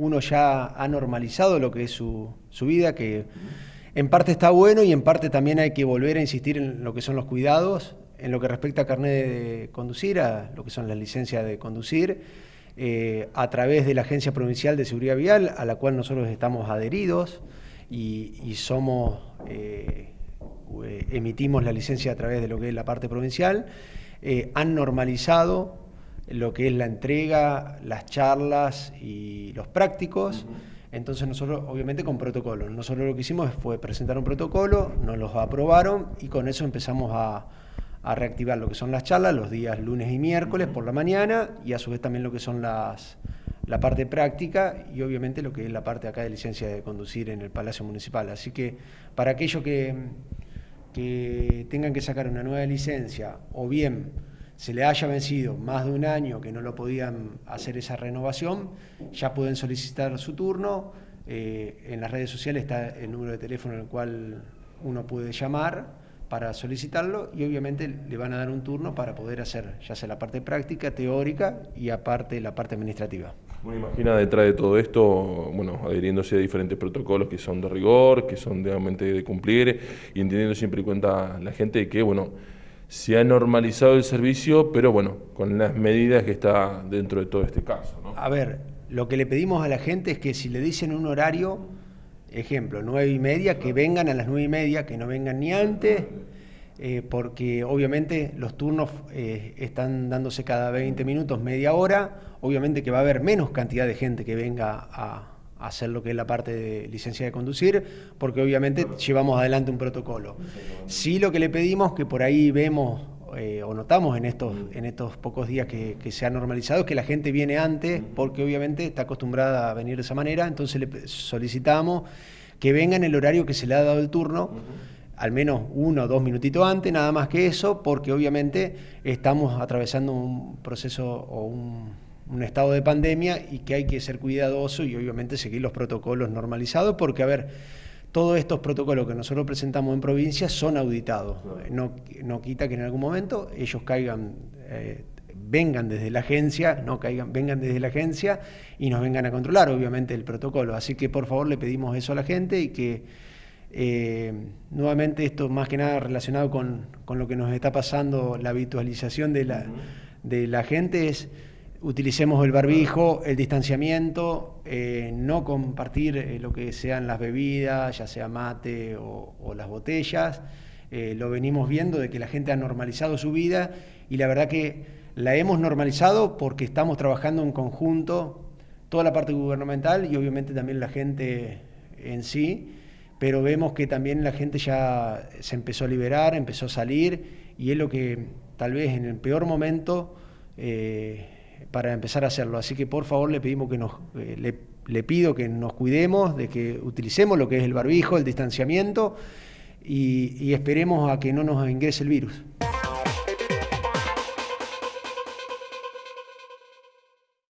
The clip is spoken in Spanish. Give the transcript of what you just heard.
uno ya ha normalizado lo que es su, su vida, que en parte está bueno y en parte también hay que volver a insistir en lo que son los cuidados, en lo que respecta a carnet de conducir, a lo que son las licencias de conducir, eh, a través de la Agencia Provincial de Seguridad Vial, a la cual nosotros estamos adheridos y, somos, eh, emitimos la licencia a través de lo que es la parte provincial, eh, han normalizado lo que es la entrega, las charlas y los prácticos. Entonces nosotros, obviamente con protocolo, nosotros lo que hicimos fue presentar un protocolo, nos los aprobaron y con eso empezamos a, reactivar lo que son las charlas los días lunes y miércoles por la mañana y a su vez también lo que son las, la parte práctica y obviamente lo que es la parte acá de licencia de conducir en el Palacio Municipal. Así que para aquellos que, que tengan que sacar una nueva licencia o bien se le haya vencido más de un año que no lo podían hacer esa renovación, ya pueden solicitar su turno. Eh, en las redes sociales está el número de teléfono al cual uno puede llamar para solicitarlo y obviamente le van a dar un turno para poder hacer ya sea la parte práctica, teórica y aparte la parte administrativa. Uno imagina detrás de todo esto, bueno, adhiriéndose a diferentes protocolos que son de rigor, que son realmente de cumplir y entendiendo siempre y cuenta la gente que, bueno, se ha normalizado el servicio, pero bueno, con las medidas que está dentro de todo este caso. A ver, lo que le pedimos a la gente es que si le dicen un horario, ejemplo, nueve y media, que vengan a las nueve y media, que no vengan ni antes, eh, porque obviamente los turnos eh, están dándose cada 20 minutos, media hora, obviamente que va a haber menos cantidad de gente que venga a, hacer lo que es la parte de licencia de conducir, porque obviamente llevamos adelante un protocolo. Sí lo que le pedimos, que por ahí vemos eh, o notamos en estos, en estos pocos días que, se ha normalizado, es que la gente viene antes, porque obviamente está acostumbrada a venir de esa manera, entonces le solicitamos que venga en el horario que se le ha dado el turno. al menos uno o dos minutitos antes, nada más que eso, porque obviamente estamos atravesando un proceso o un, un estado de pandemia y que hay que ser cuidadoso y obviamente seguir los protocolos normalizados, porque, a ver, todos estos protocolos que nosotros presentamos en provincia son auditados. No, no quita que en algún momento ellos caigan, eh, vengan desde la agencia, no caigan, vengan desde la agencia y nos vengan a controlar, obviamente, el protocolo. Así que por favor le pedimos eso a la gente y que eh, nuevamente esto más que nada relacionado con, con, lo que nos está pasando, la habitualización de la, de la gente es utilicemos el barbijo, el distanciamiento, eh, no compartir eh, lo que sean las bebidas, ya sea mate o, las botellas. Eh, lo venimos viendo de que la gente ha normalizado su vida y la verdad que la hemos normalizado porque estamos trabajando en conjunto, toda la parte gubernamental y obviamente también la gente en sí, pero vemos que también la gente ya se empezó a liberar, empezó a salir y es lo que tal vez en el peor momento para empezar a hacerlo. Así que por favor le pedimos que nos, eh, le, pido que nos cuidemos, de que utilicemos lo que es el barbijo, el distanciamiento y esperemos a que no nos ingrese el virus.